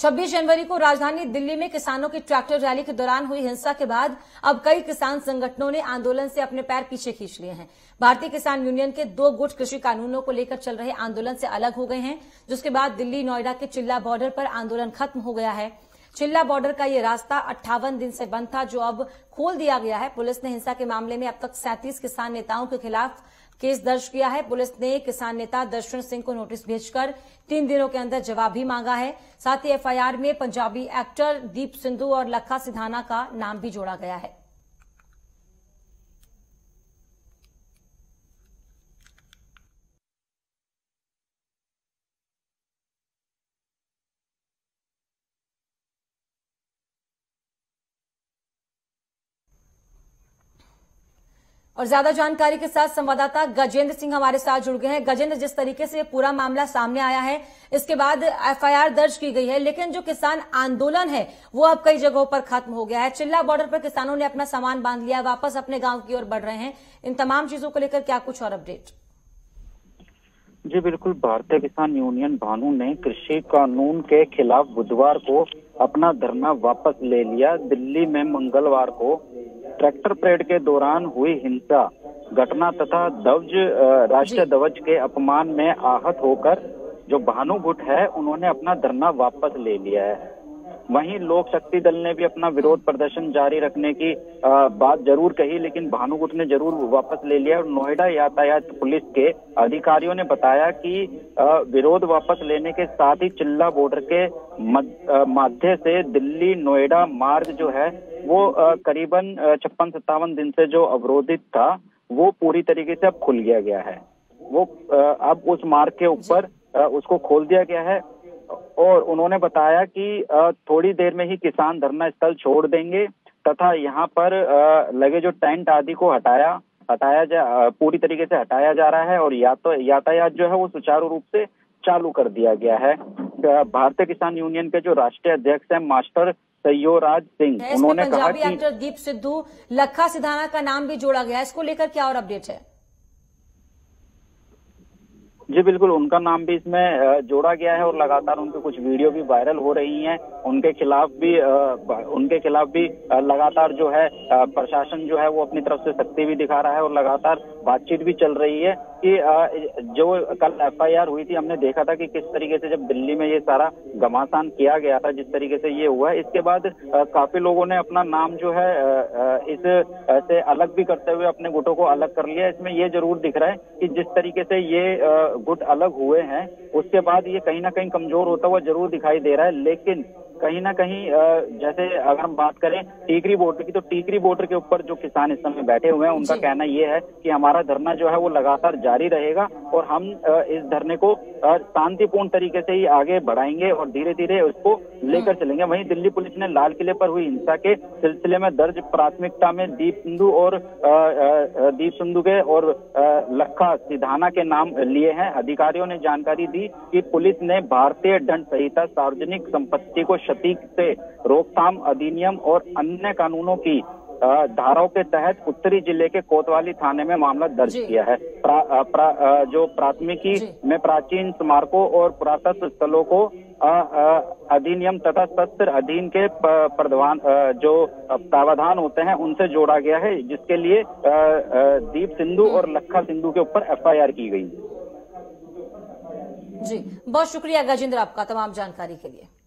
26 जनवरी को राजधानी दिल्ली में किसानों की ट्रैक्टर रैली के दौरान हुई हिंसा के बाद अब कई किसान संगठनों ने आंदोलन से अपने पैर पीछे खींच लिए हैं। भारतीय किसान यूनियन के दो गुट कृषि कानूनों को लेकर चल रहे आंदोलन से अलग हो गए हैं, जिसके बाद दिल्ली नोएडा के चिल्ला बॉर्डर पर आंदोलन खत्म हो गया है। चिल्ला बॉर्डर का ये रास्ता अट्ठावन दिन से बंद था, जो अब खोल दिया गया है। पुलिस ने हिंसा के मामले में अब तक सैंतीस किसान नेताओं के खिलाफ केस दर्ज किया है। पुलिस ने किसान नेता दर्शन सिंह को नोटिस भेजकर तीन दिनों के अंदर जवाब भी मांगा है। साथ ही एफआईआर में पंजाबी एक्टर दीप सिंधु और लखा सिधाना का नाम भी जोड़ा गया है। और ज़्यादा जानकारी के साथ संवाददाता गजेंद्र सिंह हमारे साथ जुड़ गए हैं। गजेंद्र, जिस तरीके से पूरा मामला सामने आया है, इसके बाद एफआईआर दर्ज की गई है, लेकिन जो किसान आंदोलन है, वो अब कई जगहों पर खत्म हो गया है। चिल्ला बॉर्डर पर किसानों ने अपना सामान बाँध लिया, वापस अपने गाँव की ओर बढ़ रहे हैं। इन तमाम चीज़ों को लेकर क्या कुछ और अपडेट? जी, बिल्कुल। भारतीय किसान यूनियन भानु ने कृषि कानून के खिलाफ बुधवार को अपना धरना वापस ले लिया। दिल्ली में मंगलवार को ट्रैक्टर परेड के दौरान हुई हिंसा घटना तथा ध्वज राष्ट्रीय ध्वज के अपमान में आहत होकर जो भानु गुट है उन्होंने अपना धरना वापस ले लिया है। वहीं लोक शक्ति दल ने भी अपना विरोध प्रदर्शन जारी रखने की आ, बात ज़रूर कही लेकिन भानुगुट ने ज़रूर वापस ले लिया। और नोएडा यातायात पुलिस के अधिकारियों ने बताया कि आ, विरोध वापस लेने के साथ ही चिल्ला बॉर्डर के माध्य से दिल्ली नोएडा मार्ग जो है वो करीबन छप्पन, सत्तावन दिन से जो अवरोधित था, वो पूरी तरीके से अब खुल गया गया है। वो अब उस मार्ग के ऊपर उसको खोल दिया गया है और उन्होंने बताया कि थोड़ी देर में ही किसान धरना स्थल छोड़ देंगे तथा यहाँ पर लगे जो टेंट आदि को हटाया हटाया जा पूरी तरीके से हटाया जा रहा है और या तो यातायात जो है वो सुचारू रूप से चालू कर दिया गया है। भारतीय किसान यूनियन के जो राष्ट्रीय अध्यक्ष हैं मास्टर सयोराज सिंह उन्होंने कहा कि एक्टर दीप सिद्धू लखा सिधाना का नाम भी जोड़ा गया। इसको लेकर क्या और अपडेट है? जी बिल्कुल उनका नाम भी इसमें जोड़ा गया है और लगातार उनकी कुछ वीडियो भी वायरल हो रही हैं। उनके खिलाफ भी उनके खिलाफ भी लगातार जो है प्रशासन जो है वो अपनी तरफ़ से सख्ती भी दिखा रहा है और लगातार बातचीत भी चल रही है। कि जो कल एफआईआर हुई थी, हमने देखा था कि किस तरीके से जब दिल्ली में ये सारा घमासान किया गया था, जिस तरीके से ये हुआ, इसके बाद काफ़ी लोगों ने अपना नाम जो है इस से अलग भी करते हुए अपने गुटों को अलग कर लिया। इसमें ये ज़रूर दिख रहा है कि जिस तरीके से ये गुट अलग हुए हैं, उसके बाद ये कहीं ना कहीं कमज़ोर होता हुआ ज़रूर दिखाई दे रहा है। लेकिन कहीं ना कहीं जैसे अगर हम बात करें टीकरी बॉर्डर की तो टीकरी बॉर्डर के ऊपर जो किसान इस समय बैठे हुए हैं उनका कहना ये है कि हमारा धरना जो है वो लगातार जारी रहेगा और हम इस धरने को शांतिपूर्ण तरीके से ही आगे बढ़ाएँगे और धीरे धीरे उसको लेकर हम्म। चलेंगे। वहीं दिल्ली पुलिस ने लाल किले पर हुई हिंसा के सिलसिले में दर्ज प्राथमिकता में दीप सिंधु और दीप सिंधु के और लखा सिधाना के नाम लिए हैं। अधिकारियों ने जानकारी दी कि पुलिस ने भारतीय दंड संहिता सार्वजनिक संपत्ति को क्षति से रोकथाम अधिनियम और अन्य कानूनों की धाराओं के तहत उत्तरी ज़िले के कोतवाली थाने में मामला दर्ज किया है। प्रा, प्रा, जो प्राथमिकी में प्राचीन स्मारकों और पुरातत्व स्थलों को अधिनियम तथा शस्त्र अधीन के प्रधान जो प्रावधान होते हैं उनसे जोड़ा गया है जिसके लिए दीप सिंधु और लखा सिंधु के ऊपर एफआईआर की गई। जी बहुत शुक्रिया गजेंद्र आपका तमाम जानकारी के लिए।